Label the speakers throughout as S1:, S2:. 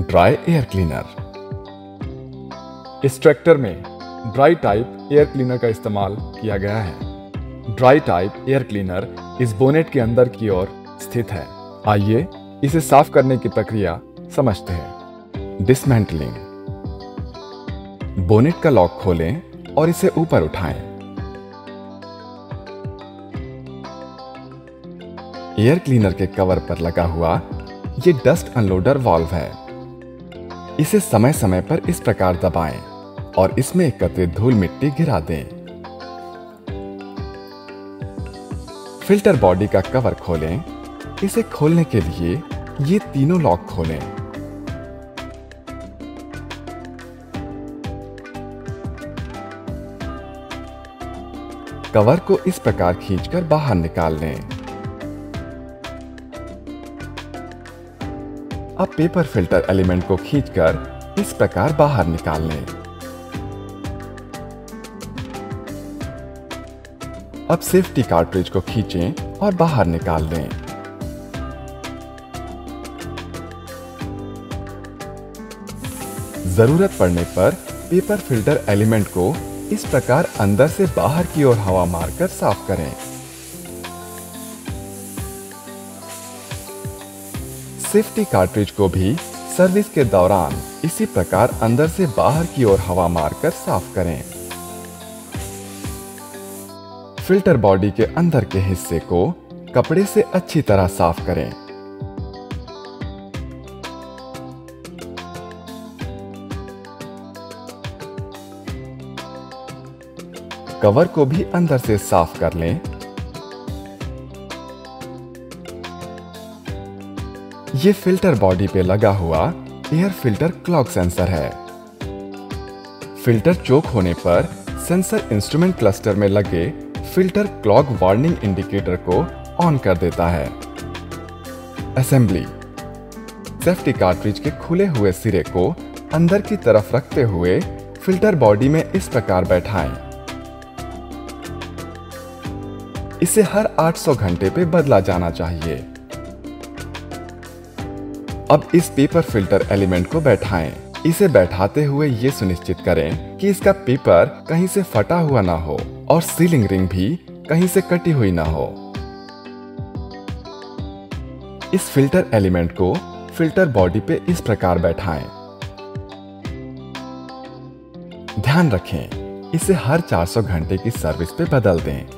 S1: Dry air cleaner. इस tractor में dry type air cleaner का इस्तेमाल किया गया है। ड्राई टाइप एयर क्लीनर इस बोनेट के अंदर की ओर स्थित है। आइए इसे साफ़ करने की प्रक्रिया समझते हैं। डिसमेंटलिंग। बोनेट का लॉक खोलें और इसे ऊपर उठाएँ। एयर क्लीनर के कवर पर लगा हुआ ये डस्ट अनलोडर वॉल्व है। इसे समय समय पर इस प्रकार दबाएँ और इसमें एकत्रित धूल मिट्टी गिरा दें। फ़िल्टर बॉडी का कवर खोलें। इसे खोलने के लिए ये तीनों लॉक खोलें। कवर को इस प्रकार खींचकर बाहर निकाल लें। अब पेपर फ़िल्टर एलिमेंट को खींचकर इस प्रकार बाहर निकाल लें। अब सेफ्टी कार्ट्रिज को खींचें और बाहर निकाल लें ज़रूरत पड़ने पर पेपर फ़िल्टर एलिमेंट को इस प्रकार अंदर से बाहर की ओर हवा मारकर साफ़ करें। सेफ्टी कार्ट्रिज को भी सर्विस के दौरान इसी प्रकार अंदर से बाहर की ओर हवा मारकर साफ़ करें। फ़िल्टर बॉडी के अंदर के हिस्से को कपड़े से अच्छी तरह साफ़ करें। कवर को भी अंदर से साफ़ कर लें। ये फ़िल्टर बॉडी पे लगा हुआ एयर फ़िल्टर क्लॉक सेंसर है। फ़िल्टर चोक होने पर सेंसर इंस्ट्रूमेंट क्लस्टर में लगे फ़िल्टर क्लॉक वार्निंग इंडिकेटर को ऑन कर देता है। असेंबली। सेफ्टी कार्ट्रिज के खुले हुए सिरे को अंदर की तरफ़ रखते हुए फ़िल्टर बॉडी में इस प्रकार बैठाएँ। इसे हर 800 घंटे पे बदला जाना चाहिए। अब इस पेपर फ़िल्टर एलिमेंट को बैठाएँ। इसे बैठाते हुए ये सुनिश्चित करें कि इसका पेपर कहीं से फटा हुआ ना हो और सीलिंग रिंग भी कहीं से कटी हुई ना हो इस फ़िल्टर एलिमेंट को फ़िल्टर बॉडी पे इस प्रकार बैठाएँ। ध्यान रखें, इसे हर 400 घंटे की सर्विस पे बदल दें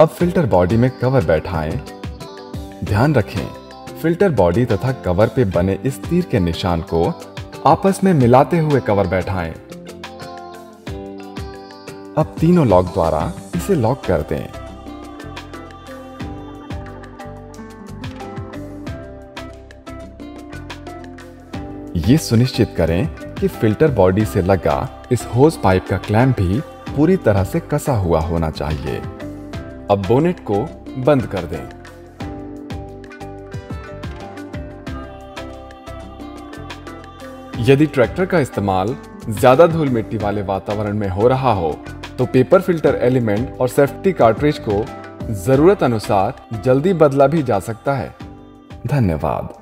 S1: अब फ़िल्टर बॉडी में कवर बैठाएँ। ध्यान रखें, फ़िल्टर बॉडी तथा कवर पे बने इस तीर के निशान को आपस में मिलाते हुए कवर बैठाएँ। अब तीनों लॉक द्वारा इसे लॉक कर दें। ये सुनिश्चित करें कि फ़िल्टर बॉडी से लगा इस होज पाइप का क्लैंप भी पूरी तरह से कसा हुआ होना चाहिए। अब बोनेट को बंद कर दें। यदि ट्रैक्टर का इस्तेमाल ज़्यादा धूल मिट्टी वाले वातावरण में हो रहा हो तो पेपर फ़िल्टर एलिमेंट और सेफ्टी कार्ट्रिज को ज़रूरत अनुसार जल्दी बदला भी जा सकता है। धन्यवाद।